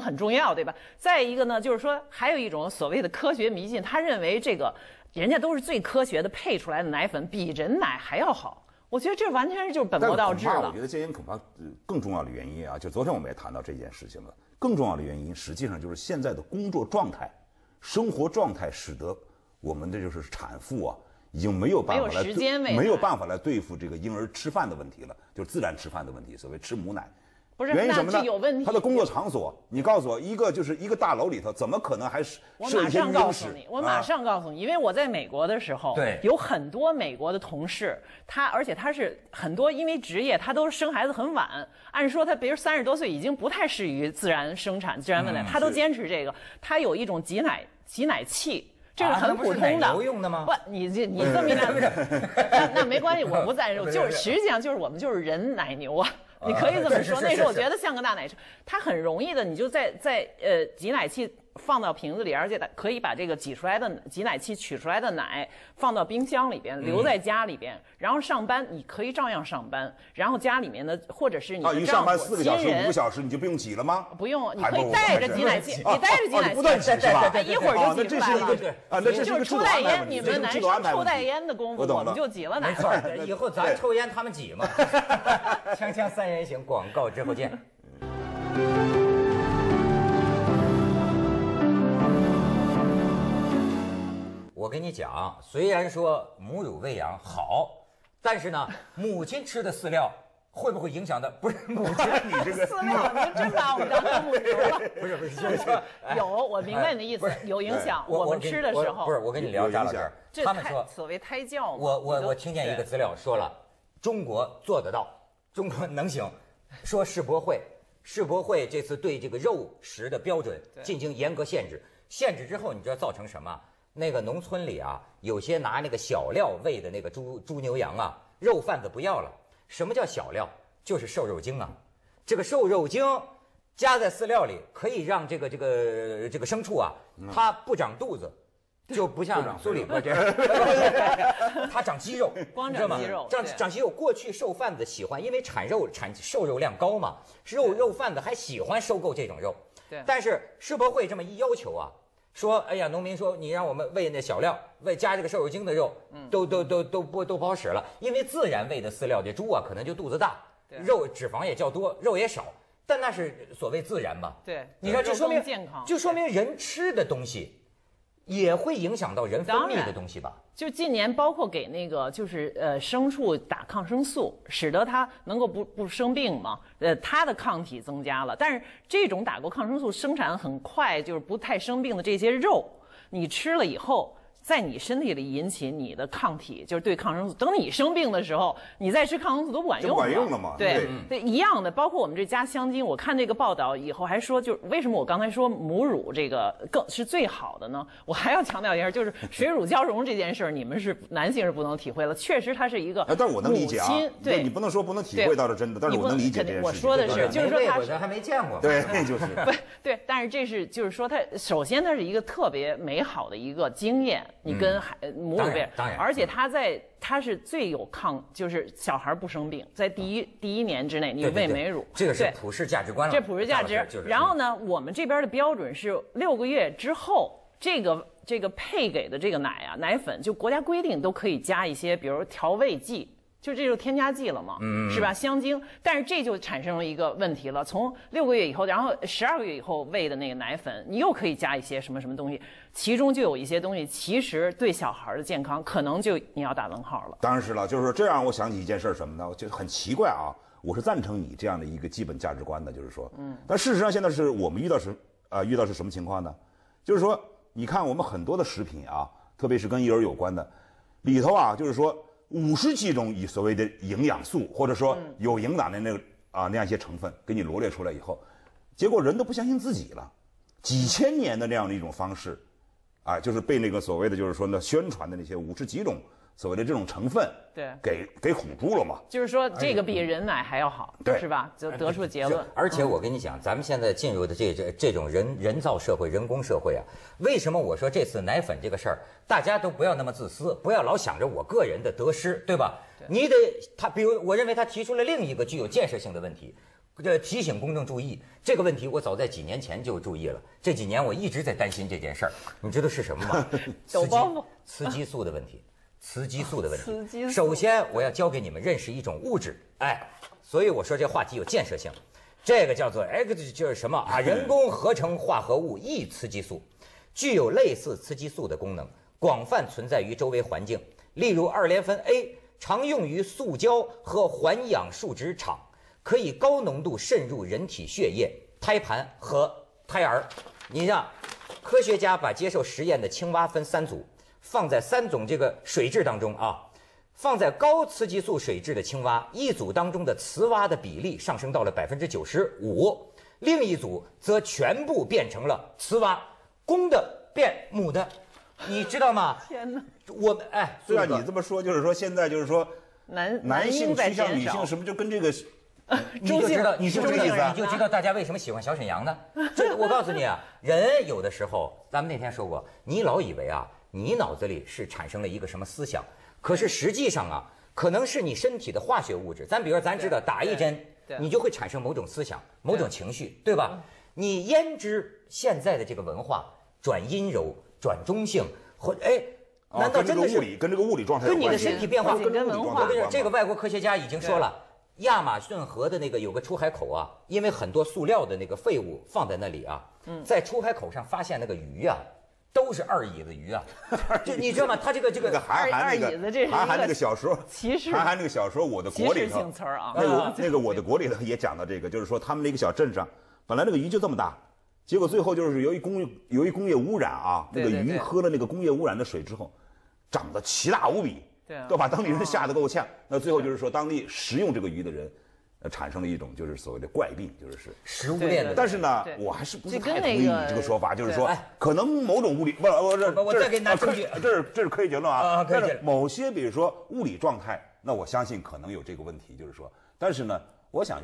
很重要，对吧？再一个呢，就是说还有一种所谓的科学迷信，他认为这个人家都是最科学的配出来的奶粉比人奶还要好。我觉得这完全是就是本末倒置了。我觉得这些恐怕更重要的原因啊，就昨天我们也谈到这件事情了。更重要的原因，实际上就是现在的工作状态、生活状态，使得我们的就是产妇啊，已经没有办法来没有办法来对付这个婴儿吃饭的问题了，就是自然吃饭的问题，所谓吃母奶。不是，原因什么呢？有问题。他的工作场所，你告诉我，一个就是一个大楼里头，怎么可能还是我马上告诉你，我马上告诉你，因为我在美国的时候，对，有很多美国的同事，他而且他是很多因为职业，他都生孩子很晚。按说他，比如三十多岁，已经不太适于自然生产、自然喂奶，他都坚持这个。他有一种挤奶挤奶器，这是很普通的。牛用的吗？不，你这你这么一讲，那那没关系，我不赞成。就是实际上就是我们就是人奶牛啊。你可以这么说，那时候我觉得像个大奶车，它很容易的，你就在在呃挤奶器。放到瓶子里，而且可以把这个挤出来的挤奶器取出来的奶放到冰箱里边，留在家里边。然后上班你可以照样上班。然后家里面的或者是你的丈夫、亲人，五个小时你就不用挤了吗？不用，你可以带着挤奶器，你带着挤奶器，不断挤是吧？一会儿就挤出来了。啊，那这是就是抽袋烟，你们男生抽袋烟的功夫，我们就挤了奶。以后咱抽烟，他们挤嘛。锵锵三人行，广告之后见。我跟你讲，虽然说母乳喂养好，但是呢，母亲吃的饲料会不会影响的？不是母亲，你这个饲料，您真把我们当成母牛了？不是不是，就是说 有，我明白你的意思，有影响。我们吃的时候不是我跟你聊扎老师，他们说所谓胎教，我我我听见一个资料说了，中国做得到，中国能行。说世博会，世博会这次对这个肉食的标准进行严格限制，限制之后，你知道造成什么？那个农村里啊，有些拿那个小料喂的那个猪、猪牛羊啊，肉贩子不要了。什么叫小料？就是瘦肉精啊。这个瘦肉精加在饲料里，可以让这个这个这个牲畜啊，它不长肚子，就不像苏里这样 它长肌肉，光长肌肉，长长肌肉。过去瘦贩子喜欢，因为产肉产瘦肉量高嘛，肉肉贩子还喜欢收购这种肉。对。但是世博会这么一要求啊。说，哎呀，农民说你让我们喂那小料，喂加这个瘦肉精的肉，都都都都不都不好使了，因为自然喂的饲料，这猪啊可能就肚子大，肉脂肪也较多，肉也少，但那是所谓自然嘛。对，你看这说明健康，就说明人吃的东西。也会影响到人分泌的东西吧？就近年包括给那个就是呃牲畜打抗生素，使得它能够不不生病嘛？呃，它的抗体增加了。但是这种打过抗生素、生产很快就是不太生病的这些肉，你吃了以后。在你身体里引起你的抗体，就是对抗生素。等你生病的时候，你再吃抗生素都不管用了。管用了吗？对对，一样的。包括我们这加香精，我看这个报道以后还说，就是为什么我刚才说母乳这个更是最好的呢？我还要强调一下，就是水乳交融这件事儿，你们是男性是不能体会了。确实，它是一个。但是我能理解啊。对，你不能说不能体会到是真的，但是我能理解这件事。我说的是，就是说他还没见过。对，就是。不对，但是这是就是说，它首先它是一个特别美好的一个经验，你跟孩。母乳喂，当然，而且他在他是最有抗，就是小孩不生病，在第一第一年之内，你喂美乳，这个是普世价值观了。这普世价值。然后呢，我们这边的标准是六个月之后，这个这个配给的这个奶啊，奶粉就国家规定都可以加一些，比如调味剂。就这就添加剂了嘛，是吧？香精，但是这就产生了一个问题了。从六个月以后，然后十二个月以后喂的那个奶粉，你又可以加一些什么什么东西，其中就有一些东西，其实对小孩的健康可能就你要打问号了。当然是了，就是说这让我想起一件事什么呢？就很奇怪啊，我是赞成你这样的一个基本价值观的，就是说，嗯，但事实上现在是我们遇到是啊遇到是什么情况呢？就是说，你看我们很多的食品啊，特别是跟婴儿有关的，里头啊，就是说。五十几种以所谓的营养素，或者说有营养的那个啊那样一些成分，给你罗列出来以后，结果人都不相信自己了。几千年的那样的一种方式，啊，就是被那个所谓的就是说呢宣传的那些五十几种。所谓的这种成分，对，给给唬住了嘛？就是说这个比人奶还要好，对，是吧？就得出结论。而且我跟你讲，咱们现在进入的这这这种人人造社会、人工社会啊，为什么我说这次奶粉这个事儿，大家都不要那么自私，不要老想着我个人的得失，对吧？你得他，比如我认为他提出了另一个具有建设性的问题，这提醒公众注意这个问题，我早在几年前就注意了。这几年我一直在担心这件事儿，你知道是什么吗？雌激抖包袱雌激素的问题，雌激素的问雌激素题。首先，我要教给你们认识一种物质，哎，所以我说这话题有建设性。这个叫做 X，就是什么啊？人工合成化合物异雌激素，具有类似雌激素的功能，广泛存在于周围环境。例如，二联酚 A 常用于塑胶和环氧树脂厂，可以高浓度渗入人体血液、胎盘和胎儿。你让科学家把接受实验的青蛙分三组，放在三种这个水质当中啊。放在高雌激素水质的青蛙，一组当中的雌蛙的比例上升到了百分之九十五，另一组则全部变成了雌蛙，公的变母的，你知道吗？天哪，我们哎，虽然，你这么说就是说现在就是说男男性婴在趋向减少女性是不是就跟这个 你就知道，你就知道，中性人你就知道大家为什么喜欢小沈阳呢？这我告诉你啊，人有的时候，咱们那天说过，你老以为啊，你脑子里是产生了一个什么思想，可是实际上啊，可能是你身体的化学物质。咱比如说咱知道打一针，你就会产生某种思想、某种情绪，对吧？你焉知现在的这个文化转阴柔、转中性，或哎，啊难道跟这个真的是物理跟这个物理状态跟你的身体变化？跟文化物理状态有我跟你说，这个外国科学家已经说了，亚马逊河的那个有个出海口啊，因为很多塑料的那个废物放在那里啊，在出海口上发现那个鱼啊，都是二椅子鱼啊，就你知道吗？他这个这那个个韩寒那个韩寒那个小说，其实韩寒那个小说《我的国》里头歧视性，词儿啊那啊个那个《我的国》里头也讲到这个，就是说他们那个小镇上，本来那个鱼就这么大，结果最后就是由于工由于工业污染啊，那个鱼喝了那个工业污染的水之后，长得奇大无比，对啊都把当地人吓得够呛。那最后就是说，当地食用这个鱼的人，呃，产生了一种就是所谓的怪病，就是是。食物链的。但是呢，我还是不是太同意你这个说法，就是说哎，可能某种物理不，我这这是不我再给你拿证据这是这是科学结论啊。啊可以但是某些比如说物理状态，那我相信可能有这个问题，就是说，但是呢，我想。